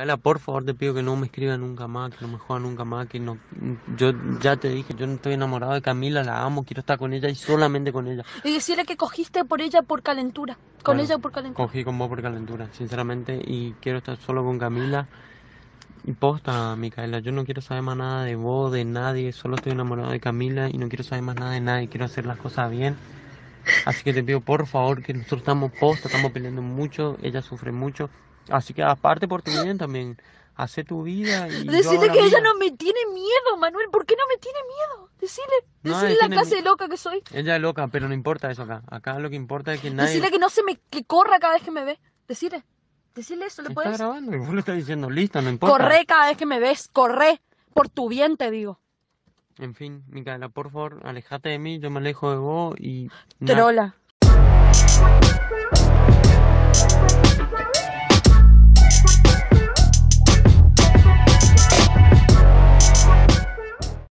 Micaela, por favor te pido que no me escriba nunca más, que no me juega nunca más, que no... Yo ya te dije, yo no estoy enamorado de Camila, la amo, quiero estar con ella y solamente con ella. Y decirle que cogiste por ella por calentura. Con ella por calentura. Cogí con vos por calentura, sinceramente, y quiero estar solo con Camila. Y posta, Micaela, yo no quiero saber más nada de vos, de nadie, solo estoy enamorado de Camila y no quiero saber más nada de nadie, quiero hacer las cosas bien. Así que te pido por favor que nosotros estamos posta, estamos peleando mucho, ella sufre mucho. Así que aparte por tu bien también, hace tu vida y Decirle que ella no me tiene miedo, Manuel. ¿Por qué no me tiene miedo? Decirle, No, decirle la clase de loca que soy. Ella es loca, pero no importa eso acá. Acá lo que importa es que nadie... Decirle que no se me, que corra cada vez que me ve. Decirle, decirle eso, ¿le Está puedes? grabando y vos lo estás diciendo, listo, no importa. Corre cada vez que me ves, corre. Por tu bien te digo. En fin, Micaela, por favor, alejate de mí, yo me alejo de vos y... Trola.